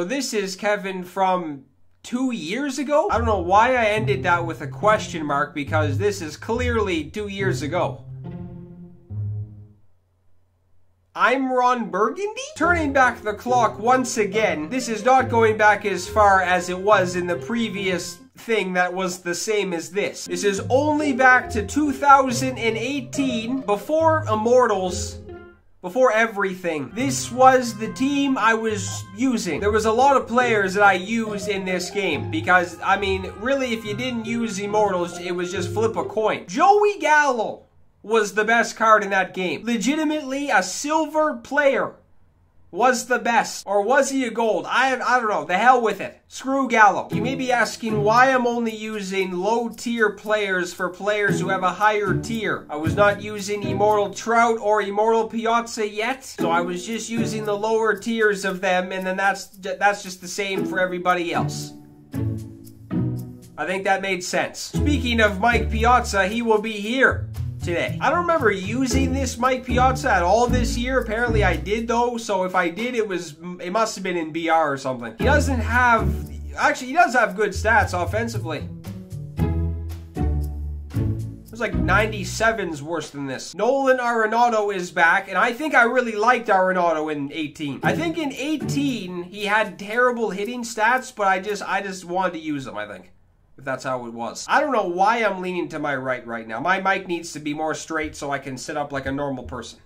So this is Kevin from two years ago? I don't know why I ended that with a question mark because this is clearly two years ago. I'm Ron Burgundy? Turning back the clock once again, this is not going back as far as it was in the previous thing that was the same as this. This is only back to 2018, before Immortals, before everything. This was the team I was using. There was a lot of players that I used in this game because, I mean, really if you didn't use Immortals, it was just flip a coin. Joey Gallo was the best card in that game. Legitimately, a silver player was the best. Or was he a gold? I, I don't know. The hell with it. Screw Gallo. You may be asking why I'm only using low tier players for players who have a higher tier. I was not using Immortal Trout or Immortal Piazza yet, so I was just using the lower tiers of them, and then that's that's just the same for everybody else. I think that made sense. Speaking of Mike Piazza, he will be here today. I don't remember using this Mike Piazza at all this year. Apparently I did though, so if I did, it was it must have been in BR or something. He doesn't have, actually he does have good stats offensively. There's like 97's worse than this. Nolan Arenado is back, and I think I really liked Arenado in 18. I think in 18, he had terrible hitting stats, but I just I just wanted to use them, I think if that's how it was. I don't know why I'm leaning to my right right now. My mic needs to be more straight so I can sit up like a normal person.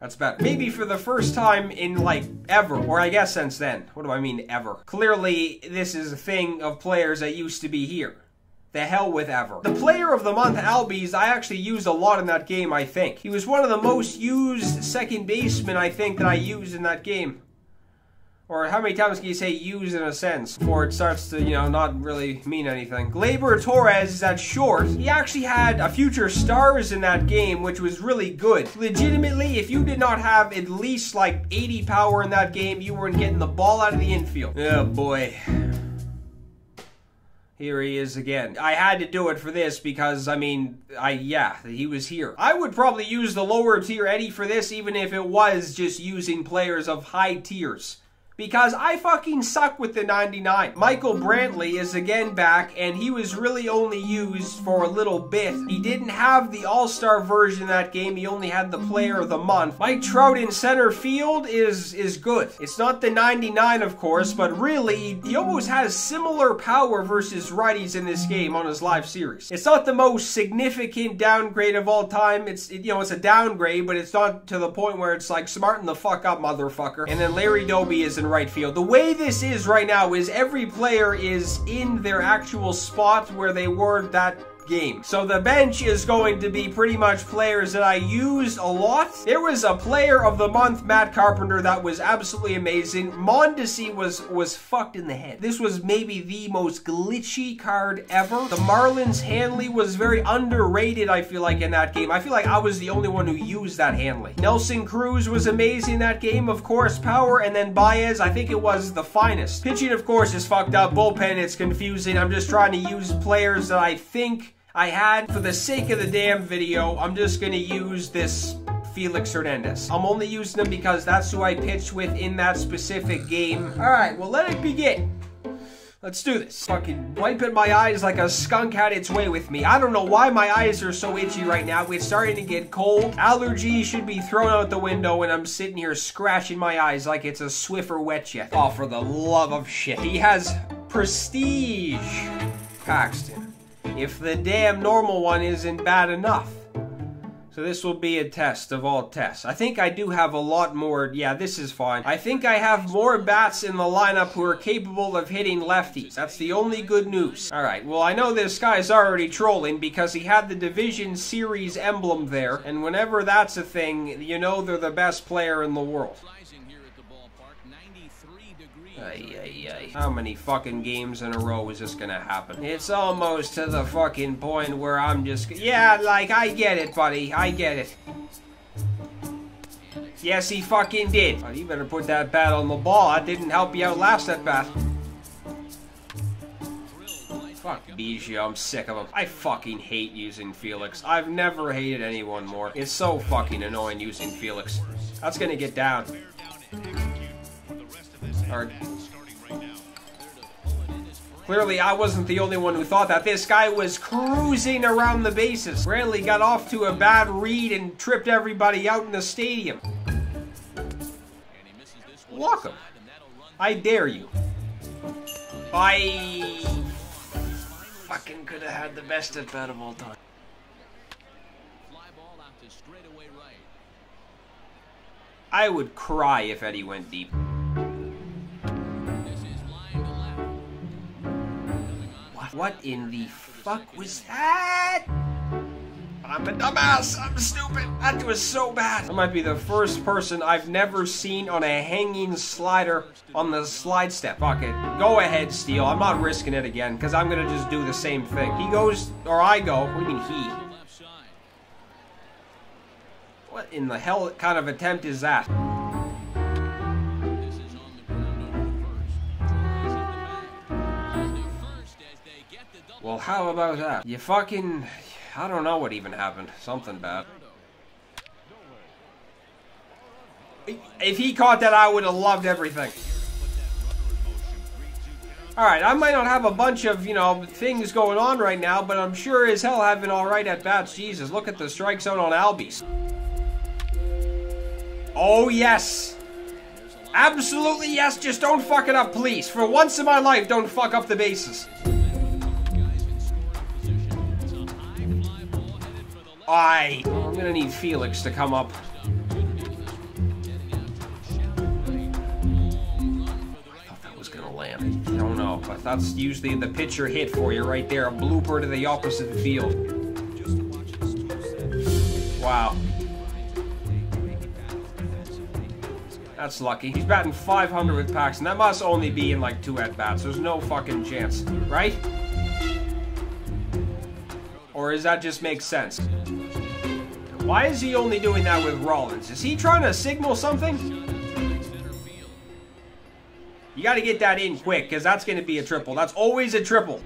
That's better. Maybe for the first time in like ever, or I guess since then. What do I mean ever? Clearly, this is a thing of players that used to be here. The hell with ever. The player of the month, Albies, I actually used a lot in that game, I think. He was one of the most used second basemen, I think, that I used in that game. Or how many times can you say use in a sense before it starts to, you know, not really mean anything? Gleyber Torres is at short. He actually had a future stars in that game, which was really good. Legitimately, if you did not have at least like 80 power in that game, you weren't getting the ball out of the infield. Oh boy. Here he is again. I had to do it for this because, I mean, I, yeah, he was here. I would probably use the lower tier Eddie for this even if it was just using players of high tiers because I fucking suck with the 99. Michael Brantley is again back, and he was really only used for a little bit. He didn't have the All-Star version of that game. He only had the Player of the Month. Mike Trout in center field is is good. It's not the 99, of course, but really, he almost has similar power versus righties in this game on his live series. It's not the most significant downgrade of all time. It's, it, you know, it's a downgrade, but it's not to the point where it's like, smarten the fuck up, motherfucker. And then Larry Doby is in right field. The way this is right now is every player is in their actual spot where they were that game. So the bench is going to be pretty much players that I used a lot. There was a player of the month, Matt Carpenter, that was absolutely amazing. Mondesi was, was fucked in the head. This was maybe the most glitchy card ever. The Marlins Hanley was very underrated, I feel like, in that game. I feel like I was the only one who used that Hanley. Nelson Cruz was amazing that game, of course, power, and then Baez, I think it was the finest. Pitching, of course, is fucked up. Bullpen, it's confusing. I'm just trying to use players that I think I had, for the sake of the damn video, I'm just gonna use this Felix Hernandez. I'm only using him because that's who I pitched with in that specific game. Alright, well let it begin. Let's do this. Fucking wiping my eyes like a skunk had its way with me. I don't know why my eyes are so itchy right now. It's starting to get cold. Allergy should be thrown out the window and I'm sitting here scratching my eyes like it's a Swiffer wet jet. Oh, for the love of shit. He has prestige. Paxton if the damn normal one isn't bad enough. So this will be a test of all tests. I think I do have a lot more. Yeah, this is fine. I think I have more bats in the lineup who are capable of hitting lefties. That's the only good news. All right, well, I know this guy's already trolling because he had the Division Series emblem there. And whenever that's a thing, you know they're the best player in the world. Ay, ay, ay. How many fucking games in a row is this gonna happen? It's almost to the fucking point where I'm just... Yeah, like, I get it, buddy. I get it. Yes, he fucking did. Oh, you better put that bat on the ball. I didn't help you out last at bat. Fuck Biggio, I'm sick of him. I fucking hate using Felix. I've never hated anyone more. It's so fucking annoying using Felix. That's gonna get down. Clearly, I wasn't the only one who thought that. This guy was cruising around the bases. Brantley got off to a bad read and tripped everybody out in the stadium. Walk him. I dare you. I fucking could have had the best at bat of all time. I would cry if Eddie went deep. What in the fuck was that? I'm a dumbass. I'm stupid. That was so bad. I might be the first person I've never seen on a hanging slider on the slide step. Fuck it. Go ahead, Steele. I'm not risking it again because I'm going to just do the same thing. He goes, or I go. What do you mean he? What in the hell kind of attempt is that? Well, how about that? You fucking... I don't know what even happened. Something bad. If he caught that, I would have loved everything. Alright, I might not have a bunch of, you know, things going on right now, but I'm sure as hell having alright at bats. Jesus, look at the strike zone on Albies. Oh, yes. Absolutely yes, just don't fuck it up, please. For once in my life, don't fuck up the bases. I. Oh, I'm gonna need Felix to come up. I thought that was gonna land. I don't know, but that's usually the pitcher hit for you right there. A blooper to the opposite field. Wow. That's lucky. He's batting 500 with Paxton. That must only be in like two at-bats. There's no fucking chance, right? Or does that just make sense? Why is he only doing that with Rollins? Is he trying to signal something? You got to get that in quick, because that's going to be a triple. That's always a triple.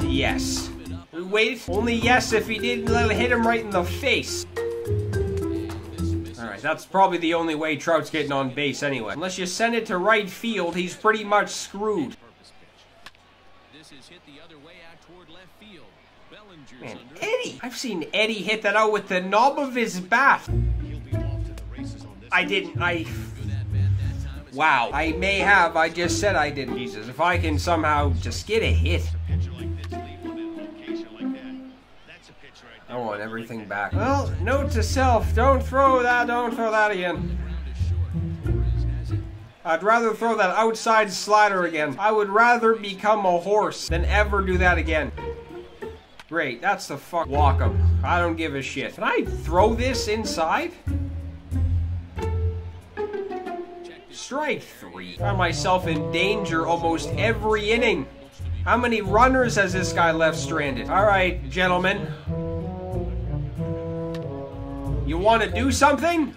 Yes. Wait, only yes if he didn't hit him right in the face. Alright, that's probably the only way Trout's getting on base anyway. Unless you send it to right field, he's pretty much screwed. Man, Eddie! I've seen Eddie hit that out with the knob of his bat. I didn't. I. Wow. I may have. I just said I didn't. Jesus. If I can somehow just get a hit. I want everything back. Well, note to self, don't throw that, don't throw that again. I'd rather throw that outside slider again. I would rather become a horse than ever do that again. Great, that's the fuck walk up. I don't give a shit. Can I throw this inside? Strike three. Found myself in danger almost every inning. How many runners has this guy left stranded? Alright, gentlemen. You want to do something?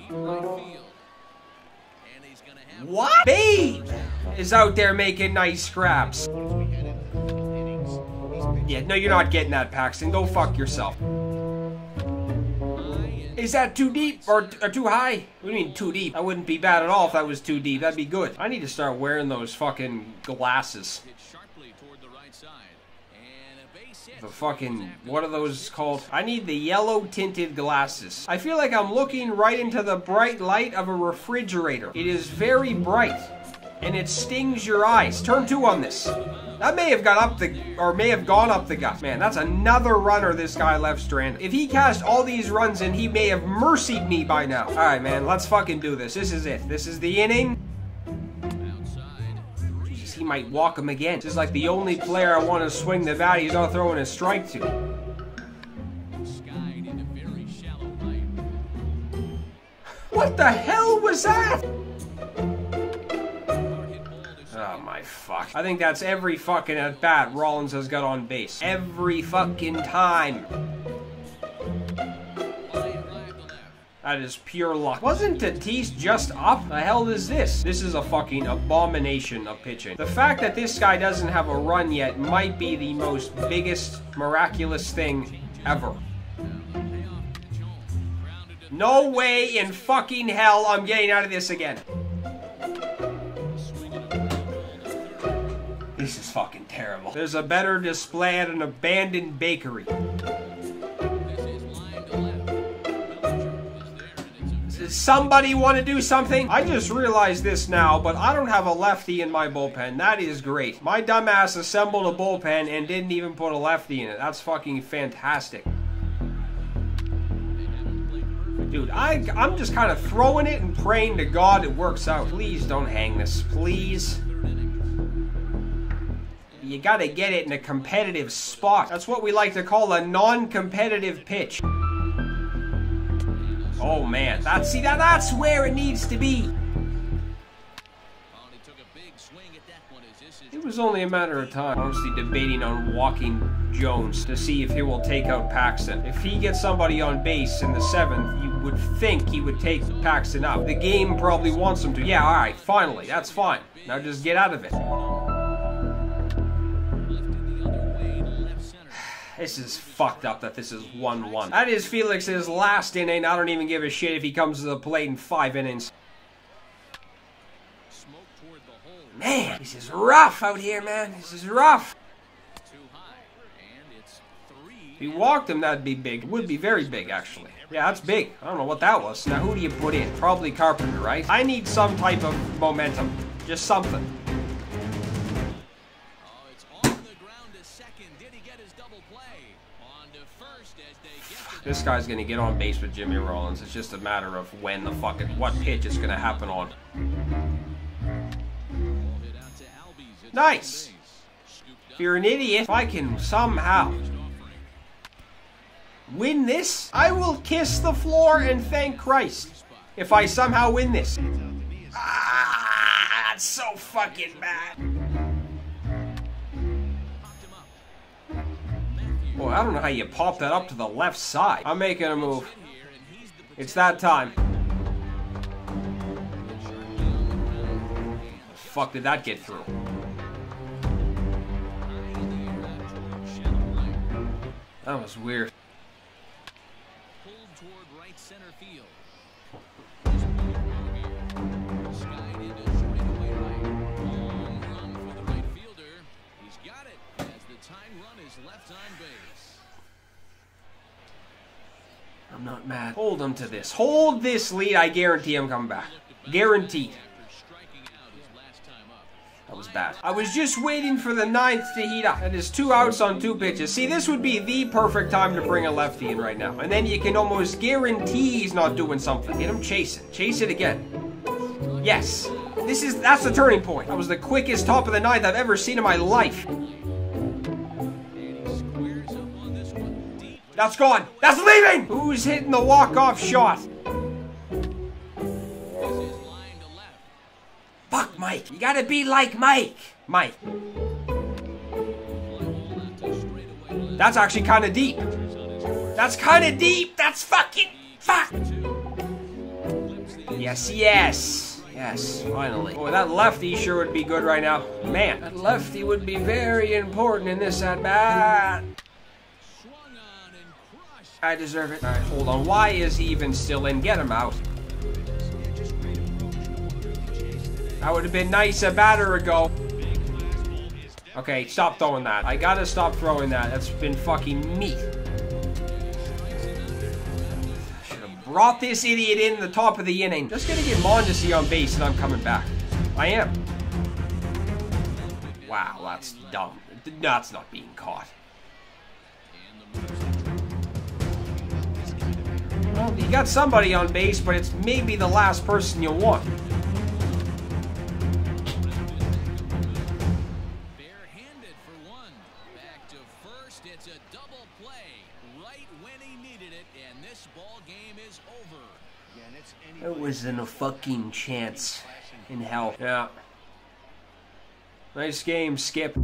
What? Babe is out there making nice scraps. Yeah, no, you're not getting that, Paxton. Go fuck yourself. Is that too deep or, or, too high? What do you mean too deep? That wouldn't be bad at all if that was too deep. That'd be good. I need to start wearing those fucking glasses. The fucking, what are those called? I need the yellow tinted glasses. I feel like I'm looking right into the bright light of a refrigerator. It is very bright and it stings your eyes. Turn two on this. That may have got up the, or may have gone up the gut. Man, that's another runner this guy left stranded. If he cast all these runs in, he may have mercied me by now. All right, man, let's fucking do this. This is it. This is the inning. Jesus, he might walk him again. This is like the only player I want to swing the bat he's not throwing a strike to. What the hell was that? Oh my fuck. I think that's every fucking uh, at bat Rollins has got on base. Every fucking time. That is pure luck. Wasn't Tatis just up? The hell is this? This is a fucking abomination of pitching. The fact that this guy doesn't have a run yet might be the most biggest miraculous thing ever. No way in fucking hell I'm getting out of this again. Fucking terrible. There's a better display at an abandoned bakery. Somebody want to do something? I just realized this now, but I don't have a lefty in my bullpen. That is great. My dumbass assembled a bullpen and didn't even put a lefty in it. That's fucking fantastic. Dude, I, I'm just kind of throwing it and praying to God it works out. Please don't hang this. Please. You gotta get it in a competitive spot. That's what we like to call a non-competitive pitch. Oh man, that's see that that's where it needs to be. It was only a matter of time. Honestly, debating on walking Jones to see if he will take out Paxton. If he gets somebody on base in the seventh, you would think he would take Paxton out. The game probably wants him to. Yeah, all right, finally, that's fine. Now just get out of it. This is fucked up that this is 1-1. That is Felix's last inning. I don't even give a shit if he comes to the plate in five innings. Man, this is rough out here, man. This is rough. If he walked him, that'd be big. It would be very big, actually. Yeah, that's big. I don't know what that was. Now, who do you put in? Probably Carpenter, right? I need some type of momentum. Just something. This guy's gonna get on base with Jimmy Rollins. It's just a matter of when the fucking what pitch is gonna happen on. Nice. If you're an idiot, if I can somehow win this, I will kiss the floor and thank Christ. If I somehow win this. Ah, that's so fucking bad. Boy, I don't know how you pop that up to the left side. I'm making a move. It's that time. The fuck did that get through? That was weird. Pulled toward right center field. Skied into straightaway right. Long run for the right fielder. He's got it as the time run is left on base. I'm not mad. Hold him to this. Hold this lead. I guarantee I'm coming back. Guaranteed. That was bad. I was just waiting for the ninth to heat up. That is two outs on two pitches. See, this would be the perfect time to bring a lefty in right now. And then you can almost guarantee he's not doing something. Get him chasing. Chase it again. Yes. This is, that's the turning point. That was the quickest top of the ninth I've ever seen in my life. That's gone. That's leaving! Who's hitting the walk-off shot? Fuck Mike. You gotta be like Mike. Mike. That's actually kind of deep. That's kind of deep. That's fucking fuck. Yes, yes. Yes, finally. Boy, that lefty sure would be good right now. Man, that lefty would be very important in this at-bat. I deserve it. All right, hold on. Why is he even still in? Get him out. That would have been nice a batter ago. Okay, stop throwing that. I gotta stop throwing that. That's been fucking meat. Should have brought this idiot in the top of the inning. Just gonna get Mondesi on base and I'm coming back. I am. Wow, that's dumb. That's not being caught. Well, you got somebody on base, but it's maybe the last person you want. It wasn't a fucking chance in hell. Yeah. Nice game, Skip.